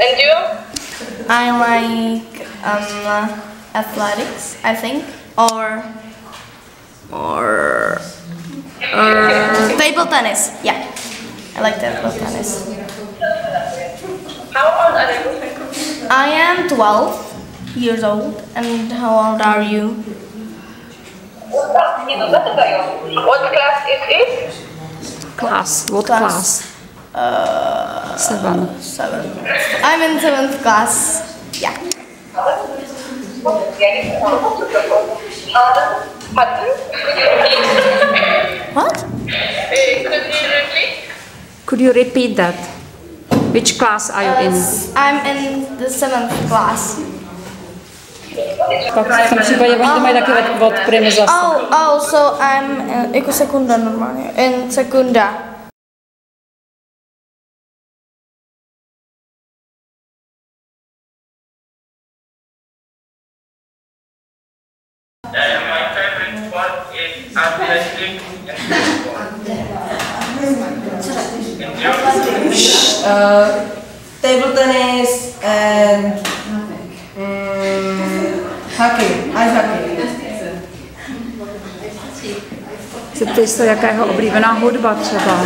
And you? I like um, athletics, I think, or or or table tennis. Yeah, I like table tennis. How old are you? I am 12 years old, and how old are you? What class is it? Class. What Class. class? Uh, Seven. seven. I'm in seventh class. Yeah. Pardon? What? Could you repeat? Could you repeat that? Which class are you in? I'm in the seventh class. Pak v tom případě oni to mají taky od, od zase. Oh, oh, so I'm uh, jako sekunda normálně. In sekunda. my favorite sport is athletics uh, table tennis Taky, a taky. Zeptej se, jaká jeho oblíbená hudba třeba.